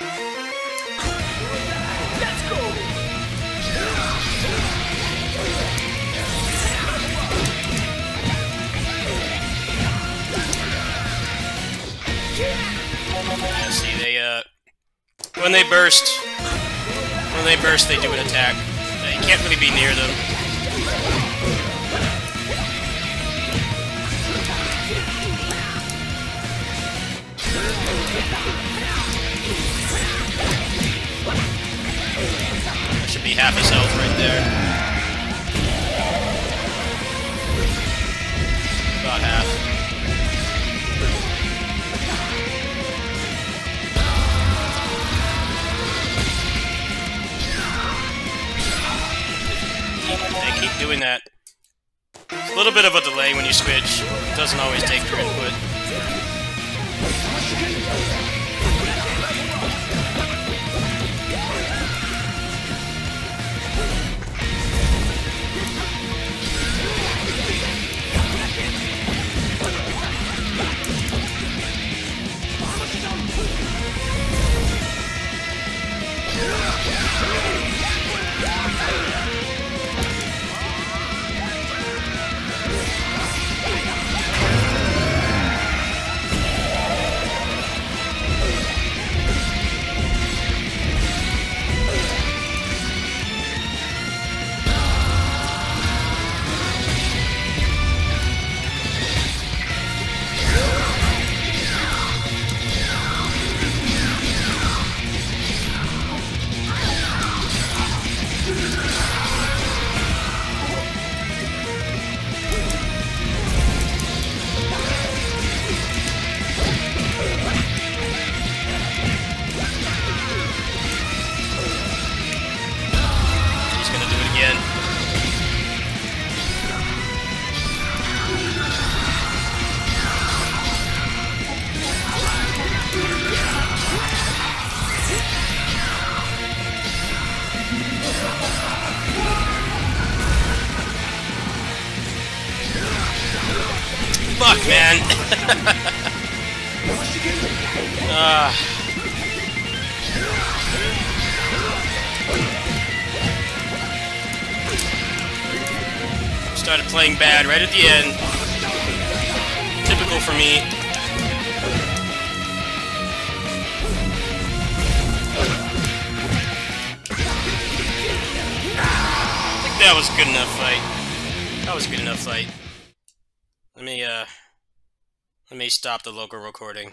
See, they, uh... When they burst... When they burst, they do an attack. You can't really be near them. Should be half his health right there. About half. They keep doing that. It's a little bit of a delay when you switch. It doesn't always take your input. Fuck, man. Ah. Started playing bad right at the end. Typical for me. I think that was a good enough fight. That was a good enough fight. Let me, uh... Let me stop the local recording.